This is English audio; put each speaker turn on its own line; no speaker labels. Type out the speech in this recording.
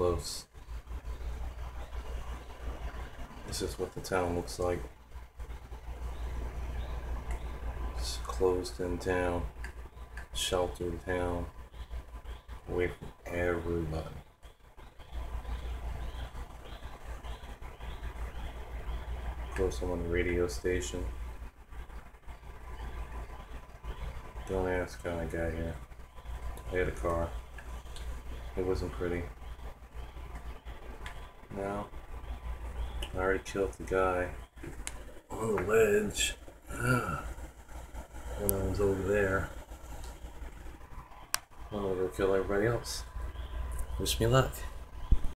close. This is what the town looks like. It's closed in town, sheltered town, away from everybody. Close on the radio station. Don't ask how I got here. I had a car. It wasn't pretty. Now, I already killed the guy on the ledge when I was over there. I'm gonna go kill everybody else. Wish me luck.